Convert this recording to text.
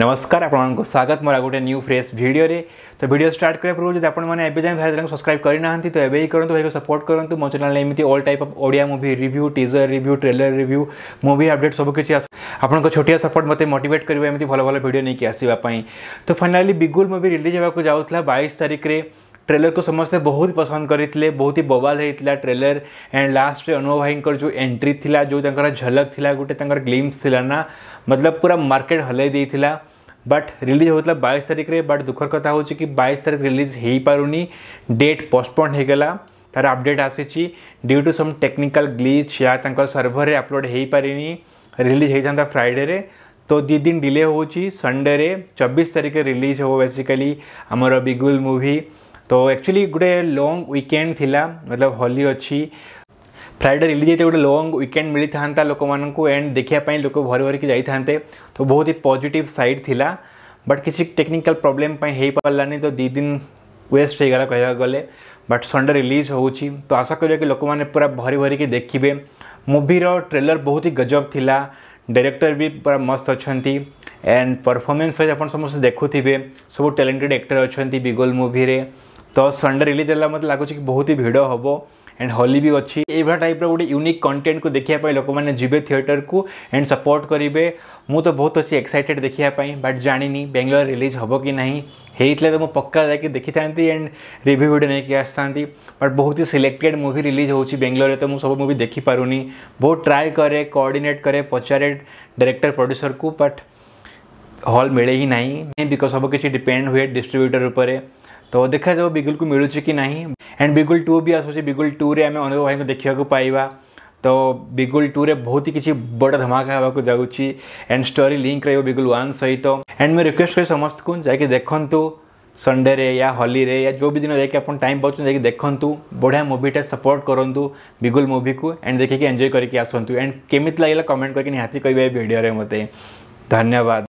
नमस्कार ଆପଣମାନଙ୍କୁ ସ୍ୱାଗତ ମୋର ଗୋଟେ ନ୍ୟୁ ଫ୍ରେଶ୍ ଭିଡ଼ିଓରେ ତ ଭିଡ଼ିଓ ଷ୍ଟାର୍ଟ କରିବା ପୂର୍ବରୁ ଯଦି ଆପଣମାନେ ଏବେ ଯାଏଁ ଭାଇ ଚ୍ୟାନେଲକୁ ସବସ୍କ୍ରାଇବ୍ କରିନାହାନ୍ତି ତ ଏବେ ହିଁ କରନ୍ତୁ ଭାଇକୁ ସପୋର୍ଟ କରନ୍ତୁ ମୋ ଚ୍ୟାନେଲରେ ଏମିତି all type of Odia movie review teaser review trailer review movie update ସବୁ କିଛି ଆପଣଙ୍କ ଛୋଟିଆ ସପୋର୍ଟ ମୋତେ ମୋଟିଭେଟ୍ କରିବ ଏମିତି ଭଲ ଭଲ ଭିଡ଼ିଓ ନେଇକି ଆସିବା ପାଇଁ ତ ଫାଇନାଲି ବିଗୁଲ ମୁଭି ରିଲିଜ୍ ହେବାକୁ ଯାଉଥିଲା ବାଇଶ ତାରିଖରେ ट्रेलर को समस्ते बहुत पसंद करते बहुत ही बवाल होता ट्रेलर एंड लास्ट में अनुभव भाई जो एंट्री थी जो झलक थी गोटे ग्लीम्स थी ना मतलब पूरा मार्केट हलई बट रिलीज हो बैस तारीख में बट दुखर कथा तो हो बैस तारिख रिलीज हो पार नहीं डेट पोस्टपोन हो गला तार अपडेट आसी due to some technical glitch या सर्भर में अपलोड हो पारे रिलीज होता फ्राइडे तो दि दिन डिले हो संडे चौबीस तारिख रिलीज हो बेसिकली आमर बिगुल मुवि तो एक्चुअली गोटे लंग वीकेंड थी मतलब हली अच्छी फ्राइडे रिलीज होते गोटे लंग विकेड मिली था लोक मूँ एंड देखापी लोक भरी भर की जाते तो बहुत ही पजिट सैड थिला बट किसी टेक्निकाल प्रोब्लेम हो पार्लानी तो दी दिन वेस्ट हो गला कह बट संडे रिलीज हो तो आशा कर लोक मैंने पूरा भरी भरिक देखिए मुभीर ट्रेलर बहुत ही गजब थिला डायरेक्टर भी पूरा मस्त अच्छा एंड परफॉर्मेंस वाइज आप समस्त देखु सब टैलेंटेड एक्टर अच्छा बिगोल मुवि तो संडे रिलीज होगा मतलब लगुच बहुत ही भिड़ हम एंड होली भी अच्छी यहाँ टाइप रोटे यूनिक कंटेंट को देखिया देखापी लोक मैंने जी थिएटर को एंड सपोर्ट करेंगे मुझे तो बहुत अच्छी एक्साइटेड देखापी बट जानी बेंगलोर रिलीज हम कि नहीं तो मुझे पक्का जा देखी था एंड रिव्यू भी नहीं आसता बट बहुत ही सिलेक्टेड मुवि रिलीज होंगलोर में तो मुझे सब मुवि देखिपार बहुत ट्राए कै कोअर्डनेट कै पचारे डायरेक्टर प्रड्यूसर को बट हल मिले ही ना बिकज सब डिपेड हुए डिस्ट्रब्यूटर उपर तो देखा जाए बिगुल को मिलूँ कि ना एंड बिगुल टू भी आसूस बिगुल टू में आम अनुभव भाई को देखा पाइबा तो बिगुल टू में बहुत ही किसी बड़ा धमाका हाँ को जाऊँच एंड स्टोरी लिंक रही है बिगुल वन सहित एंड मुझे रिक्वेस्ट कर समस्त को जैक देखूँ संडे रे या होली रे या जो भी दिन जाए आप टाइम पाँच जाकि देखूँ बढ़िया मुविटा सपोर्ट करूँ बिगुल मुवी को एंड देखिए एंजय करके आसतु एंड केमी लगेगा कमेंट करके निहाती कह भिडियो मत धन्यवाद